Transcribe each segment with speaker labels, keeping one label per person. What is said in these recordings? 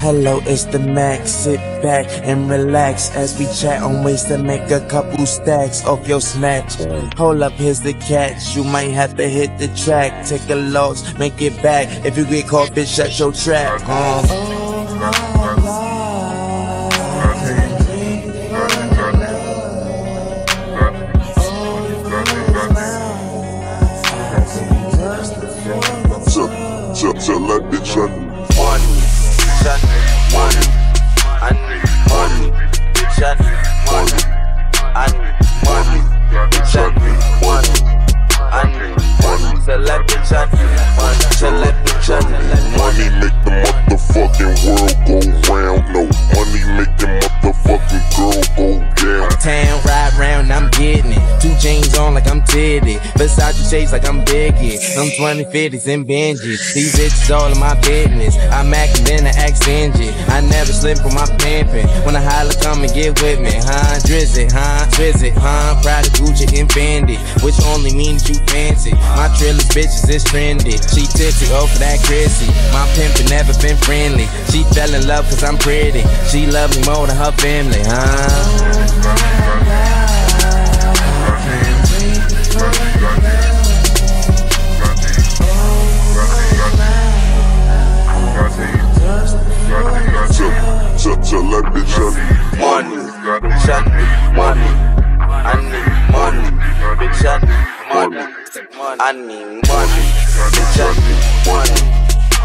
Speaker 1: Hello, it's the Max. Sit back and relax as we chat on ways to make a couple stacks off your snatch. Hold up, here's the catch. You might have to hit the track. Take a loss, make it back. If you get caught, bitch, shut your trap. Um. Money, shut money. I need money, shut money. I need on like I'm titty. Versace shades like I'm Biggie. I'm 20 50s and Benjis. These bitches all in my business. I'm acting then I act stingy. I never slip from my pimping. When I holler, come and get with me, huh? Drizzy, huh? Drizzy, huh? Proud of Gucci and Fendi, which only means you fancy. My trillers bitches is trendy. She tipsy oh, over that Chrissy. My pimpin' never been friendly. She fell in love cause I'm pretty. She love me more than her family, huh?
Speaker 2: That bitch I
Speaker 1: money, bitch I need money. I need money, bitch I need money. I need money, bitch I need money.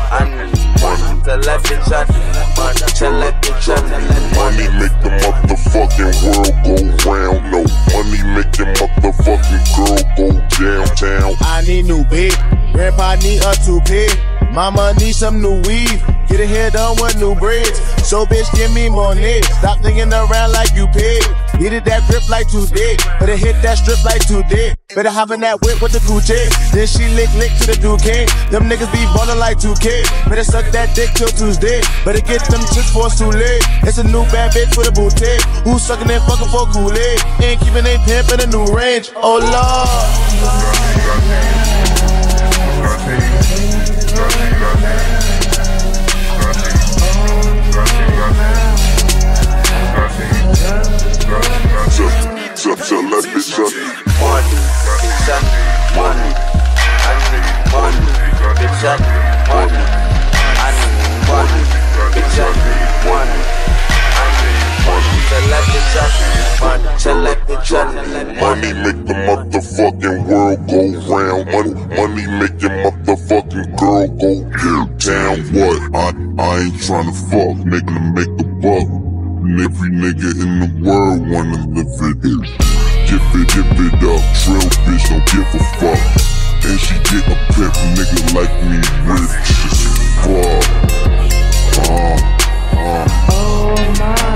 Speaker 1: I need money. Tell that bitch I need money. Tell that bitch I need money.
Speaker 2: Money make the motherfucking world go round. No, money the motherfucking girl go downtown.
Speaker 3: I need new beat. Grandpa need a toupee. Mama need some new weave. Get a hair done with new braids. So bitch, give me more niggas. Stop thinking around like you pig. Needed that grip like too dick. Better hit that strip like too dick. Better hop that whip with the coochie. Then she lick lick to the Duke. Them niggas be ballin' like 2K. Better suck that dick till Tuesday. Better get them chicks for too late. It's a new bad bitch with a boutique. Who's suckin' and fuckin' for Kool-Aid? Ain't keeping they pimp in a new range. Oh lord.
Speaker 1: Money,
Speaker 2: make your motherfucking girl go downtown. What? I, I ain't tryna fuck, nigga, make a buck. And every nigga in the world wanna live it. Give it, give it up, drill bitch, don't give a fuck. And she get a pimp nigga like me, rich fuck. Uh, uh.
Speaker 1: Tell that